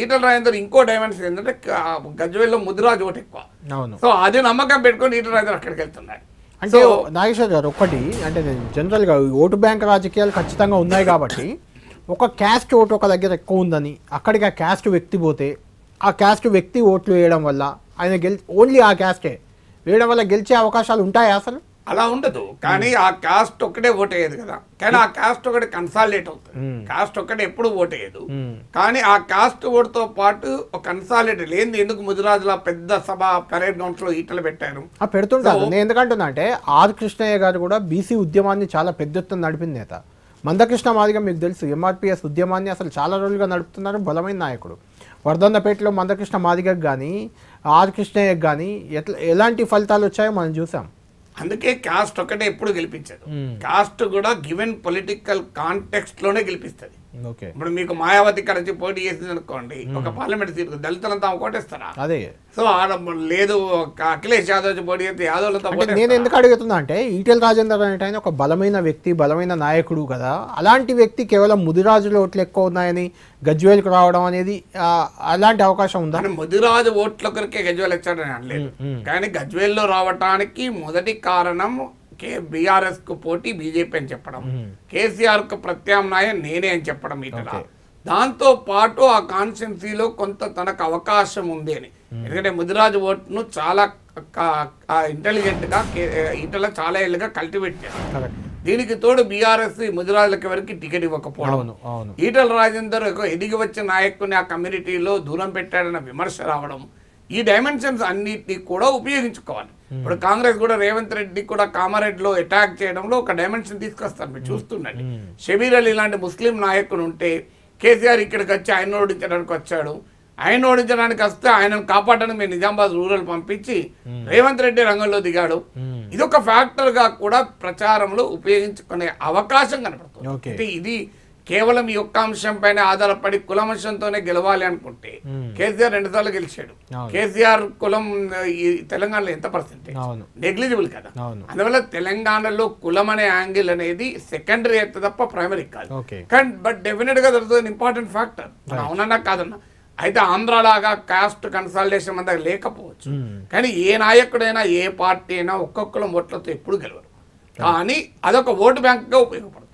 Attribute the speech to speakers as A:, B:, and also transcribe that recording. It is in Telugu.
A: ఈటల రాజేందర్ ఇంకో డైమెన్షన్ ఏంటంటే గజ్వేల్లో ముదిరాజు ఓటు ఎక్కువ. సో అది నమ్మకం పెట్టుకొని ఈటల రాజేందర్ అక్కడికి వెళ్తున్నాడు.
B: అంటే నాగేశ్వర్ గారు ఒకటి అంటే నేను జనరల్గా ఓటు బ్యాంక్ రాజకీయాలు ఖచ్చితంగా ఉన్నాయి కాబట్టి ఒక క్యాస్ట్ ఓటు ఒక దగ్గర ఎక్కువ ఉందని అక్కడికి ఆ క్యాస్ట్ వ్యక్తి పోతే ఆ క్యాస్ట్ వ్యక్తి ఓట్లు వేయడం వల్ల ఆయన గెలి ఓన్లీ ఆ క్యాస్టే వేయడం వల్ల గెలిచే అవకాశాలు ఉంటాయా అసలు?
A: అలా ఉండదు. కానీ ఆ కాస్ట్ ఒక్కటే ఓట్ అయ్యేది కదా. కానీ ఆ కాస్ట్ ఒకటి కన్సాలిడేట్ అవుతుంది. కాస్ట్ ఒక్కటే ఎప్పుడు ఓట్ అయ్యేదు.
B: మ్మ్.
A: కానీ ఆ కాస్ట్ ఓటుతో పాటు ఒక కన్సాలిడేట్ లేని ఎందుకు ముదిరాజుల పెద్ద సభ పరేడ్ గ్రౌండ్స్లో ఈటలు పెట్టారు?
B: ఆ పెడుతుంటారు. నేను ఎందుకంటున్నా అంటే ఆర్ కృష్ణయ్య గారు కూడా బీసీ ఉద్యమాన్ని చాలా పెద్ద ఎత్తున నడిపిన నేత. మందకృష్ణ మాదిగా మీకు తెలుసు ఎంఆర్పిఎస్ ఉద్యమాన్ని అసలు చాలా రోజులుగా నడుపుతున్నారు బలమైన నాయకుడు. వర్ధన్నపేటలో మందకృష్ణ మాదిగకు కానీ ఆర్ కృష్ణయ్యకు కానీ ఎట్లా ఎలాంటి ఫలితాలు వచ్చాయో మనం చూసాం.
A: అందుకే కాస్ట్ ఒకటే ఎప్పుడు గెలిపించదు. కాస్ట్ కూడా గివెన్ పొలిటికల్ కాంటెక్స్ట్లోనే గెలిపిస్తుంది ఇప్పుడు మీకు మాయావతి ఇక్కడ వచ్చి పోటీ చేసింది అనుకోండి ఒక పార్లమెంట్ సీట్ దళితులంతా ఓటేస్తారా?
B: అదే.
A: సో ఆడ లేదు అఖిలేష్ యాదవ్ వచ్చి పోటీ చేస్తే యాదవ్లతో
B: నేను? ఎందుకు అడుగుతున్నా అంటే ఈటెల రాజేందర్ అనేట ఆయన ఒక బలమైన వ్యక్తి బలమైన నాయకుడు కదా. అలాంటి వ్యక్తి కేవలం ముదిరాజుల ఓట్లు ఎక్కువ ఉన్నాయని గజ్వేల్కి రావడం అనేది అలాంటి అవకాశం ఉందా?
A: ముదిరాజు ఓట్ల కొరకే గజ్వేల్ వచ్చాడని అనలేదు. కానీ గజ్వేల్లో రావటానికి మొదటి కారణం కే బీఆర్ఎస్కు పోటీ బీజేపీ అని చెప్పడం. కేసీఆర్కు ప్రత్యామ్నాయం నేనే అని చెప్పడం ఇట్లా. దాంతో పాటు ఆ కాన్స్టిట్యున్సీలో కొంత తనకు అవకాశం ఉంది అని. ఎందుకంటే ముదిరాజు ఓట్ను చాలా ఇంటెలిజెంట్గా కే- ఈటల చాలా ఏళ్ళుగా కల్టివేట్ చేస్తారు దీనికి తోడు బీఆర్ఎస్ ముదిరాజులకి ఎవరికి టికెట్ ఇవ్వకపోవడం. ఈటల రాజేందర్ ఎదిగి వచ్చిన నాయకుని ఆ కమ్యూనిటీలో దూరం పెట్టాడన్న విమర్శ రావడం. ఈ డైమెన్షన్స్ అన్నిటినీ కూడా ఉపయోగించుకోవాలి. ఇప్పుడు కాంగ్రెస్ కూడా రేవంత్ రెడ్డి కూడా కామారెడ్డిలో అటాక్ చేయడంలో ఒక డైమెన్షన్ తీసుకొస్తారు మీరు చూస్తుండండి. షబీర్ అలీ ఇలాంటి ముస్లిం నాయకుడు ఉంటే కేసీఆర్ ఇక్కడికి వచ్చి ఆయన ఓడించడానికి వచ్చాడు. ఆయన ఓడించడానికి వస్తే ఆయనను కాపాడడానికి మేము నిజామాబాద్ రూరల్ పంపించి రేవంత్ రెడ్డి రంగంలో దిగాడు. ఇది ఒక ఫ్యాక్టర్గా కూడా ప్రచారంలో ఉపయోగించుకునే అవకాశం కనపడుతుంది. అంటే ఇది కేవలం ఈ ఒక్క అంశం పైన ఆధారపడి కులమంశంతోనే గెలవాలి అనుకుంటే కేసీఆర్ రెండు సార్లు గెలిచాడు. కేసీఆర్ కులం ఈ తెలంగాణలో ఎంత పర్సెంటేజ్ నెగ్లిజిబుల్ కదా. అందువల్ల తెలంగాణలో కులం అనే యాంగిల్ అనేది సెకండరీ అయితే తప్ప ప్రైమరీ కాదు. కానీ బట్ డెఫినెట్గా దొరుకుతుంది ఇంపార్టెంట్ ఫ్యాక్టర్ అవునన్నా కాదన్నా. అయితే ఆంధ్రలాగా కాస్ట్ కన్సల్టేషన్ మన దగ్గర లేకపోవచ్చు కానీ ఏ నాయకుడైనా ఏ పార్టీ అయినా ఒక్కొక్కరు ఓట్లతో ఎప్పుడు గెలవరు. కానీ అదొక ఓటు బ్యాంక్గా ఉపయోగపడుతుంది.